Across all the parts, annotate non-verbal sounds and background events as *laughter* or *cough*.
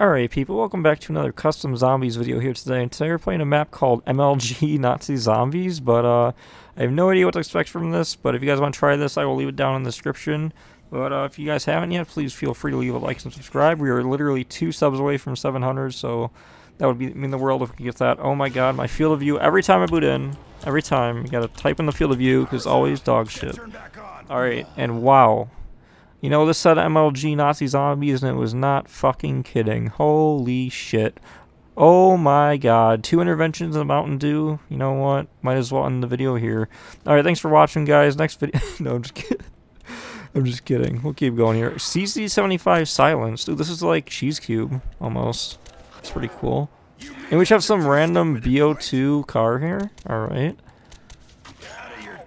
Alright people, welcome back to another custom zombies video here today, and today we're playing a map called MLG *laughs* Nazi Zombies, but uh, I have no idea what to expect from this, but if you guys want to try this, I will leave it down in the description. But uh, if you guys haven't yet, please feel free to leave a like and subscribe. We are literally two subs away from 700, so that would be mean the world if we get that. Oh my god, my field of view, every time I boot in, every time, you gotta type in the field of view, because always dog shit. Alright, and wow, you know, this said MLG Nazi Zombies, and it was not fucking kidding. Holy shit. Oh my god. Two interventions in a Mountain Dew. You know what? Might as well end the video here. Alright, thanks for watching, guys. Next video. *laughs* no, I'm just kidding. *laughs* I'm just kidding. We'll keep going here. CZ75 silenced. Dude, this is like Cheese Cube, almost. It's pretty cool. And we have some random BO2 car here. Alright.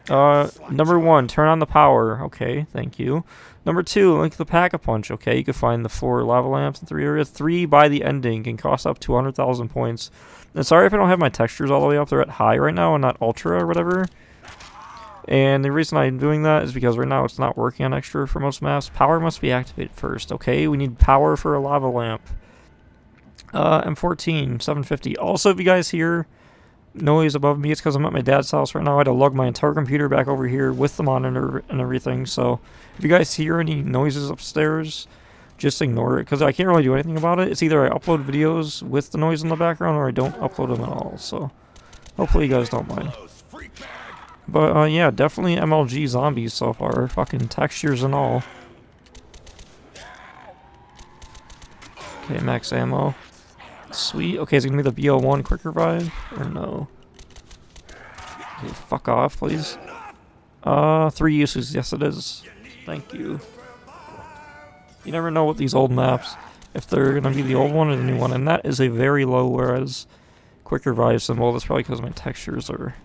Uh, number one, turn on the power. Okay, thank you. Number two, link the pack-a-punch. Okay, you can find the four lava lamps in three areas. Three buy the ending can cost up to 100,000 points. And sorry if I don't have my textures all the way up. They're at high right now and not ultra or whatever. And the reason I'm doing that is because right now it's not working on extra for most maps. Power must be activated first, okay? We need power for a lava lamp. Uh, M14, 750. Also, if you guys hear noise above me, it's because I'm at my dad's house right now. I had to lug my entire computer back over here with the monitor and everything. So if you guys hear any noises upstairs, just ignore it because I can't really do anything about it. It's either I upload videos with the noise in the background or I don't upload them at all. So hopefully you guys don't mind. But uh, yeah, definitely MLG zombies so far. Fucking textures and all. Okay, max ammo. Sweet. Okay, is it gonna be the BO1 quick revive? Or no? Okay, fuck off, please. Uh, three uses. Yes, it is. Thank you. You never know with these old maps if they're gonna be the old one or the new one, and that is a very low, whereas quick revive symbol, that's probably because my textures are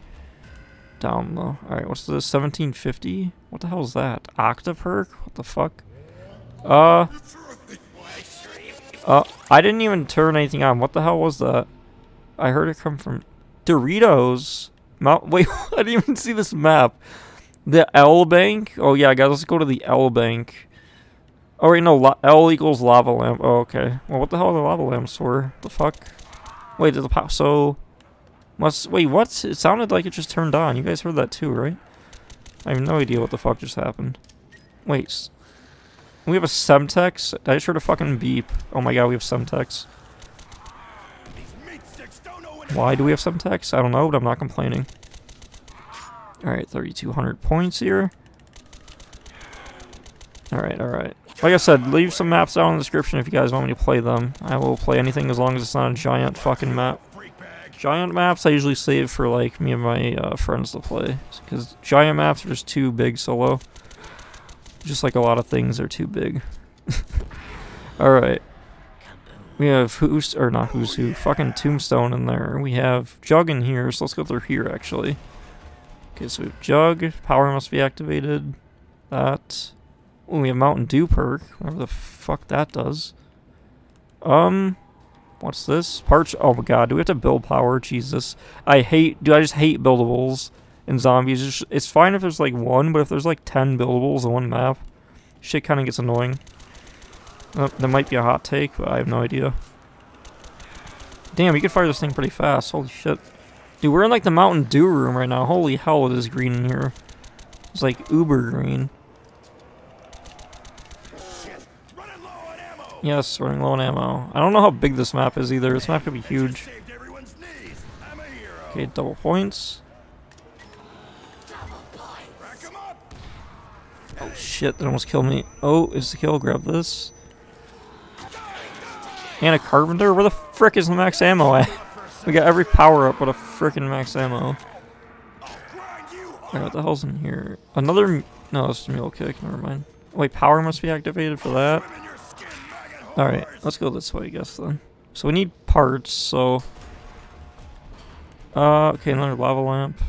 down low. Alright, what's this? 1750? What the hell is that? Octa perk? What the fuck? Uh, uh, I didn't even turn anything on. What the hell was that? I heard it come from Doritos. Mount. *laughs* Wait, *laughs* I didn't even see this map. The L bank. Oh yeah, guys, let's go to the L bank. Oh wait, no. L equals lava lamp. Oh okay. Well, what the hell are the lava lamps for? The fuck? Wait, did the power? So must wait. What? It sounded like it just turned on. You guys heard that too, right? I have no idea what the fuck just happened. Wait. We have a Semtex? I just heard a fucking beep? Oh my god, we have Semtex. Why do we have Semtex? I don't know, but I'm not complaining. Alright, 3,200 points here. Alright, alright. Like I said, leave some maps down in the description if you guys want me to play them. I will play anything as long as it's not a giant fucking map. Giant maps I usually save for like me and my uh, friends to play. Because giant maps are just too big solo. Just like a lot of things are too big. *laughs* Alright. We have who's or not who's who, fucking tombstone in there. We have jug in here, so let's go through here actually. Okay, so we have jug, power must be activated. That. Oh, we have Mountain Dew perk, whatever the fuck that does. Um, what's this? Parch. Oh my god, do we have to build power? Jesus, I hate. Do I just hate buildables? In zombies. It's, it's fine if there's like one, but if there's like 10 buildables in one map, shit kind of gets annoying. Oh, that might be a hot take, but I have no idea. Damn, you could fire this thing pretty fast. Holy shit. Dude, we're in like the Mountain Dew room right now. Holy hell, it is green in here. It's like uber green. Yes, running low on ammo. I don't know how big this map is either. This map could be huge. Okay, double points. Oh shit, that almost killed me. Oh, is the kill? Grab this. And a carpenter? Where the frick is the max ammo at? *laughs* we got every power up but a frickin' max ammo. Alright, what the hell's in here? Another... No, it's a mule kick. Never mind. Wait, power must be activated for that? Alright, let's go this way, I guess, then. So we need parts, so... Uh, okay, another lava lamp.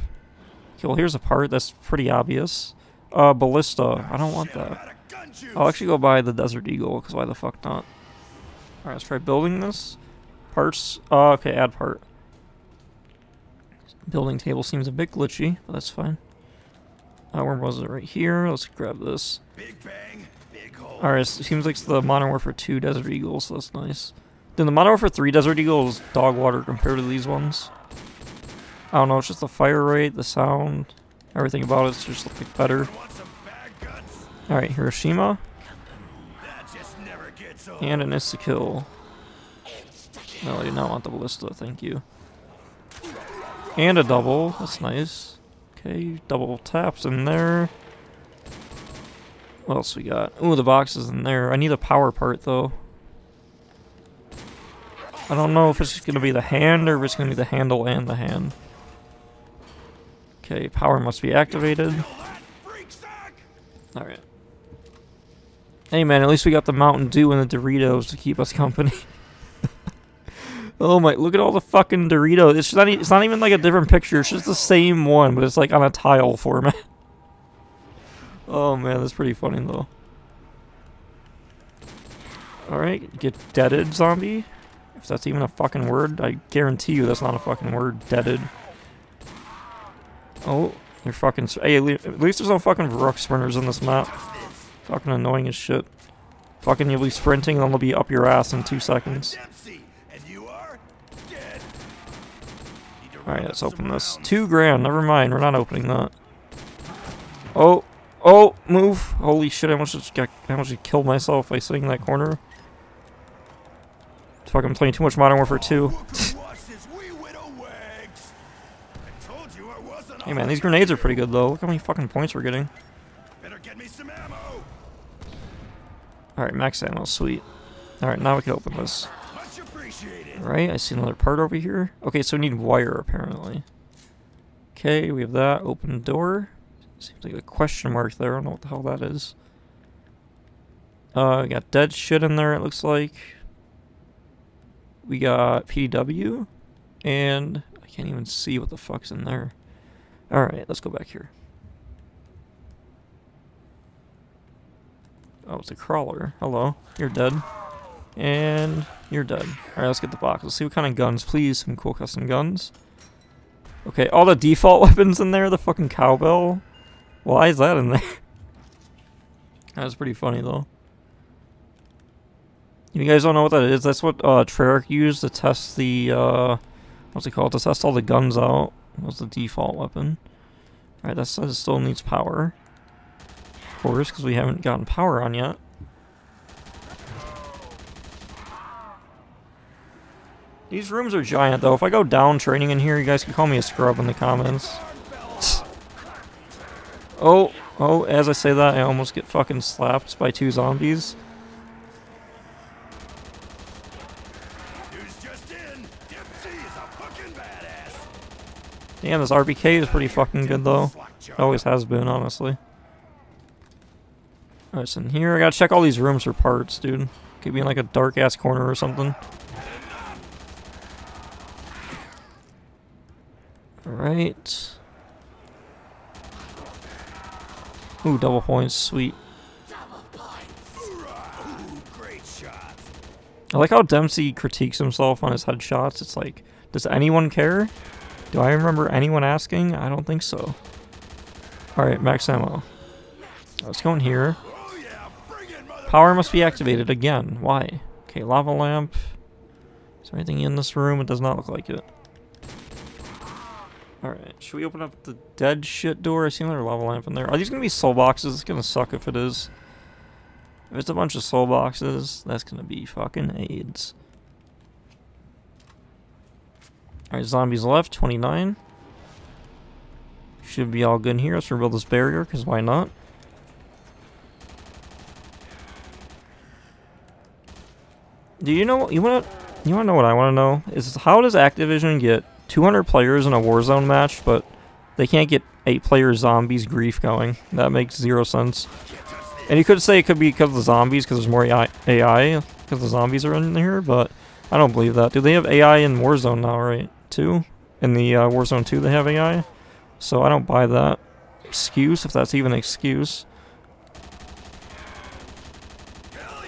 Okay, well, here's a part that's pretty obvious. Uh, Ballista. I don't want that. I'll actually go buy the Desert Eagle, because why the fuck not? Alright, let's try building this. Parts. Uh, okay, add part. Building table seems a bit glitchy, but that's fine. Uh, where was it? Right here. Let's grab this. Alright, it seems like it's the Modern Warfare 2 Desert Eagle, so that's nice. Then the Modern Warfare 3 Desert Eagle is dog water compared to these ones. I don't know, it's just the fire rate, the sound, everything about it's just like better. Alright, Hiroshima. And an insta-kill. No, I do not want the ballista, thank you. And a double, that's nice. Okay, double taps in there. What else we got? Ooh, the box is in there. I need a power part, though. I don't know if it's going to be the hand or if it's going to be the handle and the hand. Okay, power must be activated. Alright. Hey man, at least we got the Mountain Dew and the Doritos to keep us company. *laughs* oh my, look at all the fucking Doritos. It's not, it's not even like a different picture, it's just the same one, but it's like on a tile format. *laughs* oh man, that's pretty funny though. Alright, get deaded, zombie. If that's even a fucking word, I guarantee you that's not a fucking word, deaded. Oh, you're fucking... Hey, at least there's no fucking Verrückt sprinters in this map. Fucking annoying as shit. Fucking you'll be sprinting and then they'll be up your ass in two seconds. Alright, let's open this. Two grand, never mind, we're not opening that. Oh, oh, move. Holy shit, I almost just got, I almost just killed myself by sitting in that corner. Fuck, I'm playing too much Modern Warfare 2. *laughs* hey man, these grenades are pretty good though. Look how many fucking points we're getting. Better get me some ammo. Alright, max ammo, sweet. Alright, now we can open this. Right, I see another part over here. Okay, so we need wire, apparently. Okay, we have that. Open door. Seems like a question mark there. I don't know what the hell that is. Uh, got Deadshot in there, it looks like. We got PW, and I can't even see what the fuck's in there. Alright, let's go back here. Oh, it's a crawler. Hello. You're dead. And you're dead. Alright, let's get the box. Let's see what kind of guns. Please, some cool custom guns. Okay, all the default *laughs* weapons in there. The fucking cowbell. Why is that in there? *laughs* That's pretty funny, though. You guys don't know what that is? That's what uh, Treyarch used to test the, uh, what's it called? To test all the guns out. Was the default weapon. Alright, that says still needs power. Of course, because we haven't gotten power on yet. These rooms are giant, though. If I go down training in here, you guys can call me a scrub in the comments. oh, oh, as I say that, I almost get fucking slapped by two zombies. Damn, this RPK is pretty fucking good though. It always has been, honestly. Alright, so in here, I gotta check all these rooms for parts, dude. Could be in like a dark ass corner or something. Alright. Ooh, double points, sweet. I like how Dempsey critiques himself on his headshots. It's like, does anyone care? Do I remember anyone asking? I don't think so. Alright, max ammo. Let's go in here. Power must be activated again. Why? Okay, lava lamp. Is there anything in this room? It does not look like it. Alright, should we open up the Deadshot door? I see another lava lamp in there. Are these gonna be soul boxes? It's gonna suck if it is. If it's a bunch of soul boxes, that's gonna be fucking AIDS. Alright, zombies left, 29. Should be all good here. Let's rebuild this barrier, because why not? Do you know, you wanna, you wanna know what I wanna know? Is how does Activision get 200 players in a Warzone match, but they can't get 8 player zombies grief going? That makes zero sense. And you could say it could be because of the zombies, because there's more AI, because the zombies are in here, but I don't believe that. Do they have AI in Warzone now, right? 2. In the uh, Warzone 2 they have AI. So I don't buy that excuse, if that's even an excuse.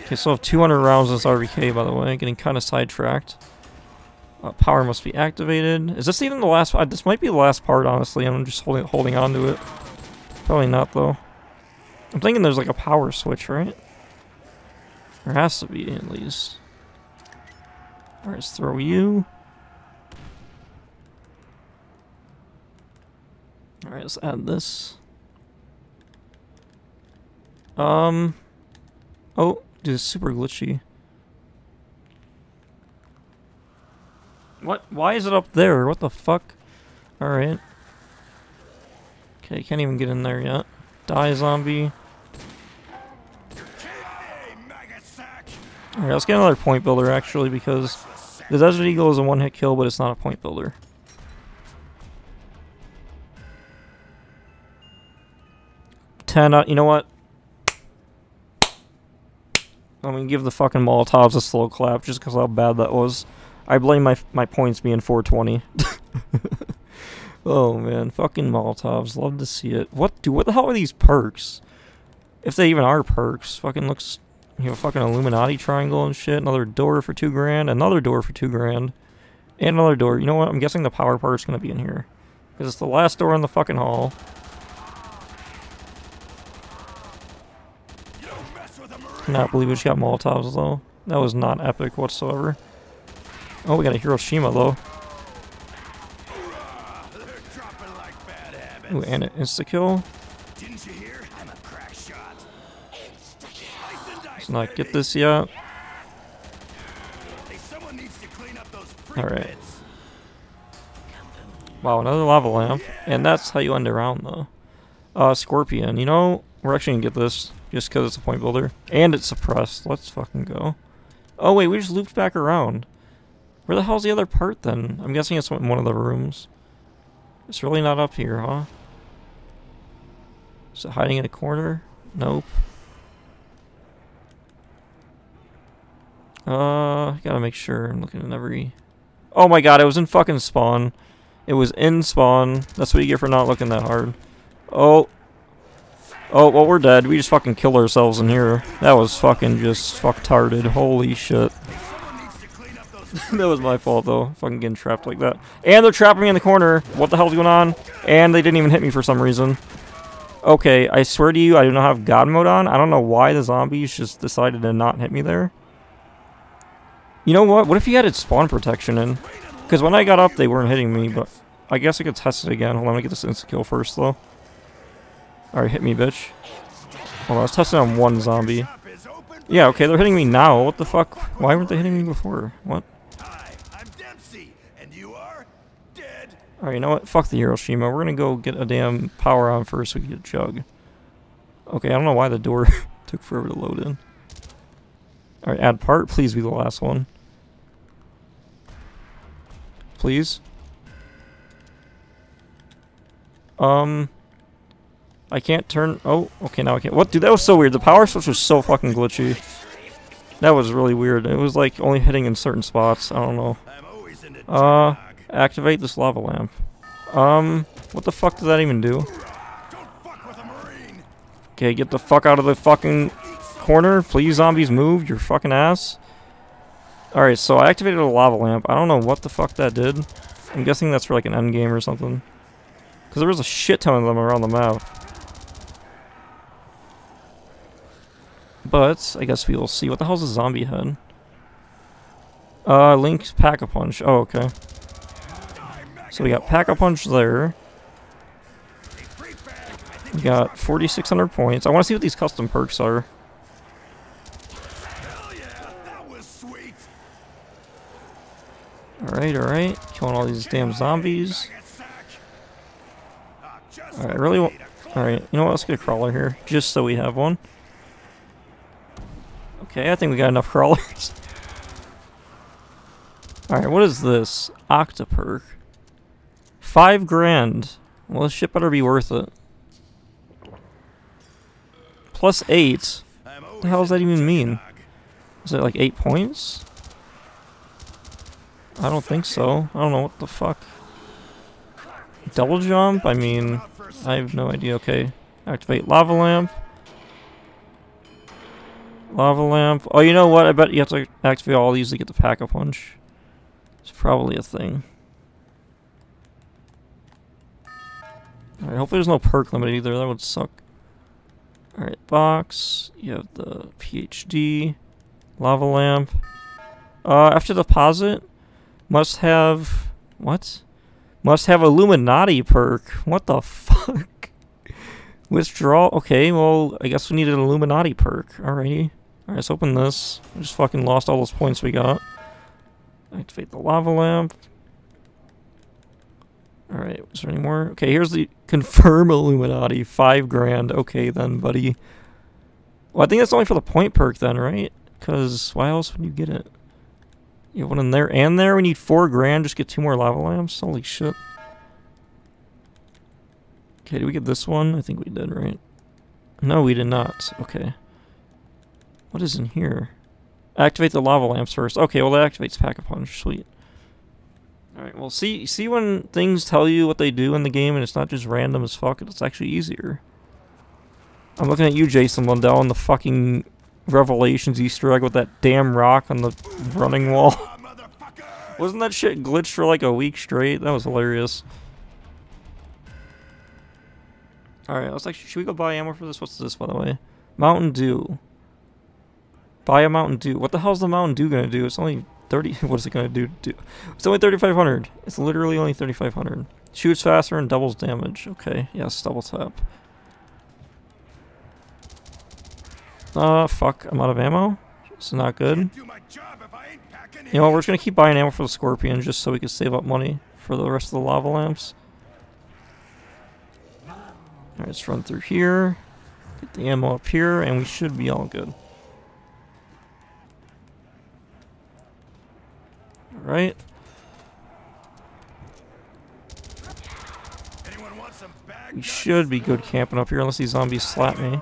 Okay, so have 200 rounds in this RPK, by the way. Getting kind of sidetracked. Uh, power must be activated. Is this even the last... Uh, this might be the last part, honestly. I'm just holding, holding on to it. Probably not, though. I'm thinking there's like a power switch, right? There has to be, at least. Alright, let's throw you. Alright, let's add this. Um. Oh, dude, it's super glitchy. What? Why is it up there? What the fuck? Alright. Okay, can't even get in there yet. Die, zombie. Alright, let's get another point builder, actually, because the Desert Eagle is a one-hit kill, but it's not a point builder. Ten, uh, you know what? I'm gonna give the fucking Molotovs a slow clap just because how bad that was. I blame my my points being 420. *laughs* oh man, fucking Molotovs, love to see it. What do? What the hell are these perks? If they even are perks, fucking looks, you know, fucking Illuminati triangle and shit. Another door for two grand. Another door for two grand. And another door. You know what? I'm guessing the power part's gonna be in here because it's the last door in the fucking hall. Cannot believe we just got Molotovs though. That was not epic whatsoever. Oh, we got a Hiroshima though. Ooh, and an insta-kill. Let's not get this yet. Alright. Wow, another lava lamp. And that's how you end a round though. Uh, Scorpion. You know, we're actually gonna get this. Just because it's a point builder. And it's suppressed. Let's fucking go. Oh wait, we just looped back around. Where the hell's the other part then? I'm guessing it's in one of the rooms. It's really not up here, huh? Is it hiding in a corner? Nope. Uh, gotta make sure. I'm looking in every... Oh my god, it was in fucking spawn. It was in spawn. That's what you get for not looking that hard. Oh, Oh, well, we're dead. We just fucking killed ourselves in here. That was fucking just fucktarded. Holy shit. *laughs* that was my fault, though. Fucking getting trapped like that. And they're trapping me in the corner. What the hell's going on? And they didn't even hit me for some reason. Okay, I swear to you, I do not have God mode on. I don't know why the zombies just decided to not hit me there. You know what? What if you added spawn protection in? Because when I got up, they weren't hitting me, but I guess I could test it again. Hold on, let me get this insta-kill first, though. Alright, hit me, bitch. Hold on, I was testing on one zombie. Yeah, okay, they're hitting me now. What the fuck? Why weren't they hitting me before? What? Alright, you know what? Fuck the Hiroshima. We're gonna go get a damn power on first so we can get Jug. Okay, I don't know why the door *laughs* took forever to load in. Alright, add part. Please be the last one. Please. Um... I can't turn... Oh, okay, now I can't. What? Dude, that was so weird. The power switch was so fucking glitchy. That was really weird. It was like only hitting in certain spots. I don't know. Uh, activate this lava lamp. Um, what the fuck does that even do? Okay, get the fuck out of the fucking corner. Please, zombies, move your fucking ass. Alright, so I activated a lava lamp. I don't know what the fuck that did. I'm guessing that's for like an end game or something. Because there was a shit ton of them around the map. But, I guess we will see. What the hell's a zombie head? Uh, Link Pack-a-Punch. Oh, okay. So we got Pack-a-Punch there. We got 4,600 points. I want to see what these custom perks are. Alright, alright. Killing all these damn zombies. Alright, really... Alright, you know what? Let's get a crawler here. Just so we have one. Okay, I think we got enough crawlers. *laughs* Alright, what is this? Octoperk. Five grand. Well, this shit better be worth it. Plus eight? What the hell does that even mean? Is it like eight points? I don't think so. I don't know what the fuck. Double jump? I mean, I have no idea. Okay. Activate lava lamp. Lava lamp. Oh, you know what? I bet you have to activate all these to get the pack-a-punch. It's probably a thing. Alright, hopefully there's no perk limit either. That would suck. Alright, box. You have the PhD. Lava lamp. Uh, after deposit, must have what? Must have Illuminati perk. What the *laughs* fuck? Withdraw. Okay, well, I guess we need an Illuminati perk. Alrighty. Alright, let's open this. We just fucking lost all those points we got. Activate the lava lamp. Alright, is there any more? Okay, here's the *laughs* confirm Illuminati. Five grand. Okay then, buddy. Well, I think that's only for the point perk then, right? Because why else would you get it? You have one in there and there? We need four grand, just get two more lava lamps? Holy shit. Okay, did we get this one? I think we did, right? No, we did not. Okay. What is in here? Activate the lava lamps first. Okay, well that activates Pack-a-Punch. Sweet. Alright, well see see when things tell you what they do in the game and it's not just random as fuck, it's actually easier. I'm looking at you, Jason Blundell, and the fucking Revelations Easter egg with that damn rock on the running wall. *laughs* Wasn't that shit glitched for like a week straight? That was hilarious. Alright, let's actually, should we go buy ammo for this? What's this, by the way? Mountain Dew. Buy a Mountain Dew. What the hell's the Mountain Dew gonna do? It's only 30, *laughs* what is it gonna do? do? It's only 3,500. It's literally only 3,500. Shoots faster and doubles damage. Okay, yes, double tap. Uh, fuck, I'm out of ammo. It's not good. You know what, we're just gonna keep buying ammo for the Scorpion just so we can save up money for the rest of the lava lamps. Alright, let's run through here. Get the ammo up here, and we should be all good. Alright. We should be good camping up here unless these zombies slap me.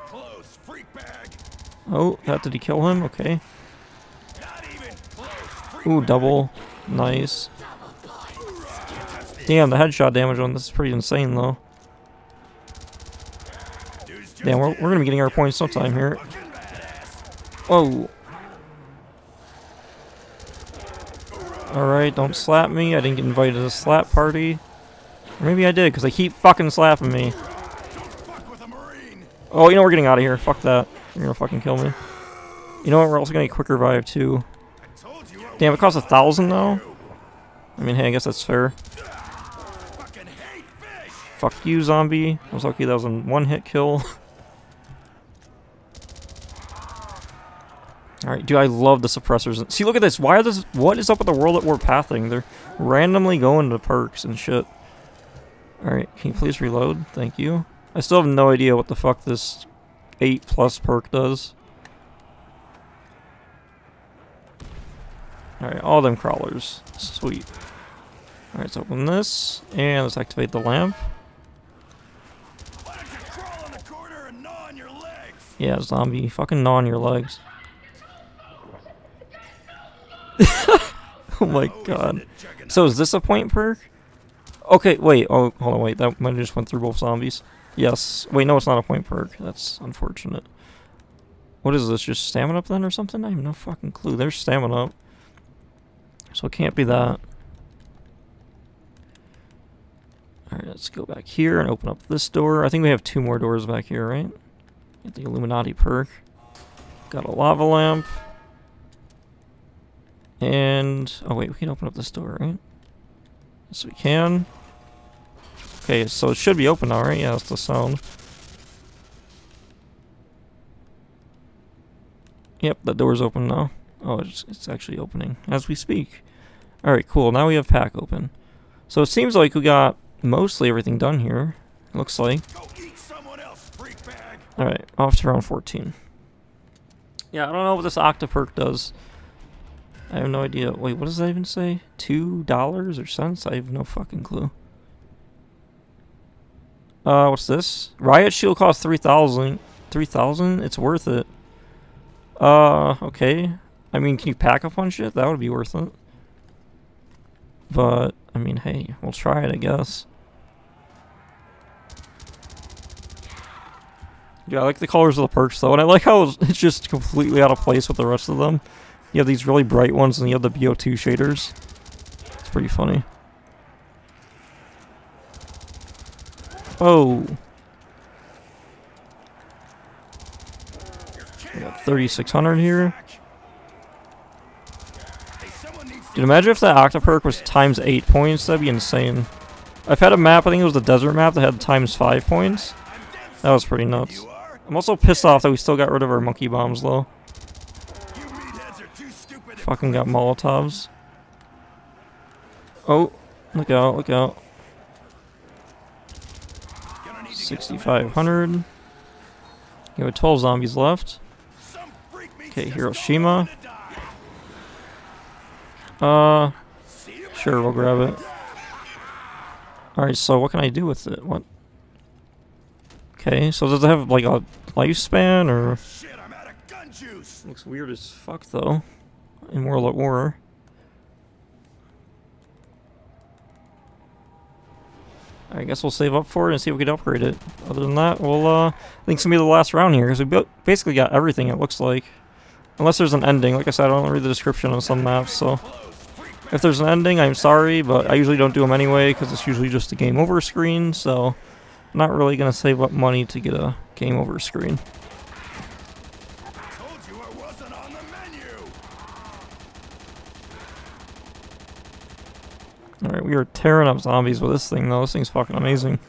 Oh, that did he kill him? Okay. Ooh, double. Nice. Damn, the headshot damage on this is pretty insane, though. Damn, we're, we're gonna be getting our points sometime here. Whoa. Alright, don't slap me. I didn't get invited to the slap party. Or maybe I did, because they keep fucking slapping me. Oh, you know we're getting out of here. Fuck that. You're gonna fucking kill me. You know what? We're also gonna get quick revive too. Damn, it costs a thousand though. I mean, hey, I guess that's fair. Fuck you, zombie. I was lucky that was a one-hit kill. *laughs* Alright, dude, I love the suppressors. See, look at this. Why are this? What is up with the World at War pathing? They're randomly going to perks and shit. Alright, can you please reload? Thank you. I still have no idea what the fuck this 8 plus perk does. Alright, all them crawlers. Sweet. Alright, let's open this, and let's activate the lamp. Yeah, zombie, fucking gnaw on your legs. *laughs* oh my god. So is this a point perk? Okay, wait, oh, hold on, wait, that might have just went through both zombies. Yes. Wait, no, it's not a point perk. That's unfortunate. What is this, just stamina up then or something? I have no fucking clue. There's stamina up. So it can't be that. Alright, let's go back here and open up this door. I think we have two more doors back here, right? Get the Illuminati perk. Got a lava lamp. And... Oh wait, we can open up this door, right? Yes, we can. Okay, so it should be open now, right? Yeah, that's the sound. Yep, the door's open now. Oh, it's, it's actually opening as we speak. Alright, cool. Now we have pack open. So it seems like we got mostly everything done here. Looks like. Alright, off to round 14. Yeah, I don't know what this Octoperk does. I have no idea. Wait, what does that even say? Two dollars or cents? I have no fucking clue. Uh, what's this? Riot Shield costs 3,000. 3,000? It's worth it. Uh, okay. I mean, can you pack up on shit? That would be worth it. But, I mean, hey, we'll try it, I guess. Yeah, I like the colors of the perks, though, and I like how it's just completely out of place with the rest of them. You have these really bright ones, and you have the BO2 shaders. It's pretty funny. Oh. We got 3,600 here. Dude, imagine if that Octoperk was times 8 points, that'd be insane. I've had a map, I think it was the desert map, that had times 5 points. That was pretty nuts. I'm also pissed off that we still got rid of our monkey bombs, though. Fucking got Molotovs. Oh, look out, look out. 6,500. You have 12 zombies left. Okay, Hiroshima. Uh, sure, we'll grab it. Alright, so what can I do with it? What? Okay, so does it have like a lifespan or? Looks weird as fuck though. In World at War. I guess we'll save up for it and see if we can upgrade it. Other than that, we'll, uh, I think it's gonna be the last round here, because we basically got everything, it looks like. Unless there's an ending. Like I said, I don't read the description on some maps, so... If there's an ending, I'm sorry, but I usually don't do them anyway, because it's usually just a game over screen, so... I'm not really gonna save up money to get a game over screen. Alright, we are tearing up zombies with this thing though. This thing's fucking amazing.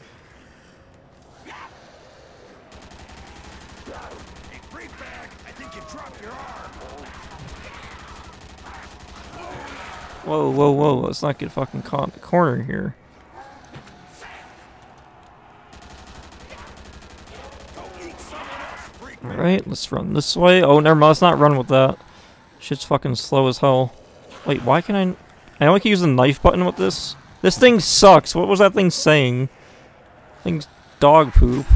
Whoa, whoa, whoa, let's not get fucking caught in the corner here. Alright, let's run this way. Oh, never mind, let's not run with that. Shit's fucking slow as hell. Wait, why can I... I only can use the knife button with this. This thing sucks. What was that thing saying? Thing's dog poop.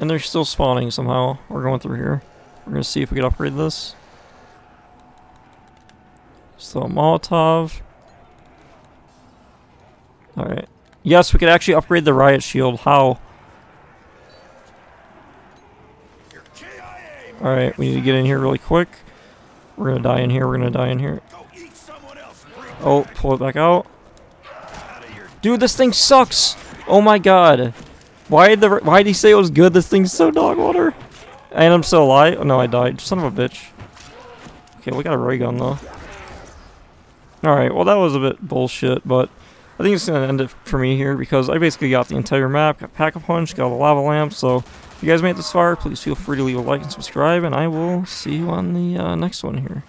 And they're still spawning somehow. We're going through here. We're gonna see if we can upgrade this. So Molotov. Alright. Yes, we could actually upgrade the riot shield. How? Alright, we need to get in here really quick. We're gonna die in here, we're gonna die in here. Oh, pull it back out. Dude, this thing sucks! Oh my god. Why did the why did he say it was good? This thing's so dog water. And I'm still alive. Oh no, I died. Son of a bitch. Okay, we got a ray gun though. Alright, well that was a bit bullshit, but I think it's gonna end it for me here because I basically got the entire map, got Pack-a-Punch, got the lava lamp, so if you guys made it this far, please feel free to leave a like and subscribe, and I will see you on the uh, next one here.